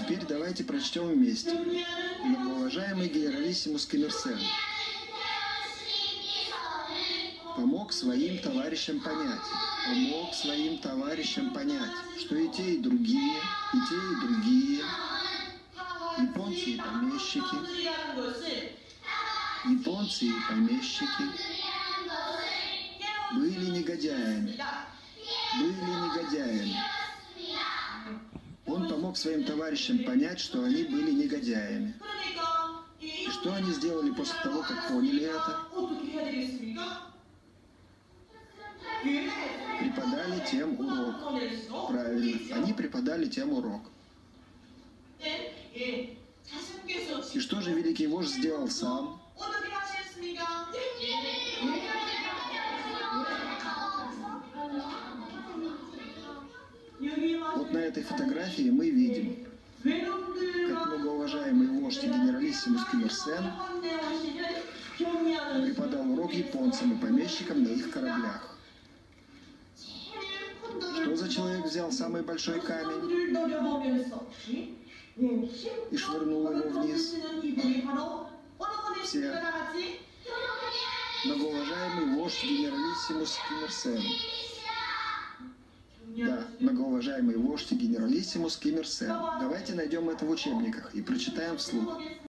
Теперь давайте прочтем вместе. Многоуважаемый генералиссимус Кемерсен помог своим товарищам понять, помог своим товарищам понять, что и те, и другие, и те, и другие, японцы и помещики, японцы и помещики были негодяями, были негодяями. Помог своим товарищам понять, что они были негодяями. И что они сделали после того, как поняли это? Преподали тем урок. Правильно, они преподали тем урок. И что же великий вождь сделал сам? Вот на этой фотографии мы видим, как многоуважаемый вождь генералиссимус Ким преподал урок японцам и помещикам на их кораблях. Что за человек взял самый большой камень и швырнул его вниз? Все. Многоуважаемый вождь генералиссимус Ким. Да, многоуважаемый вождь и генералиссимус Ким Ир. Давайте найдем это в учебниках и прочитаем вслух.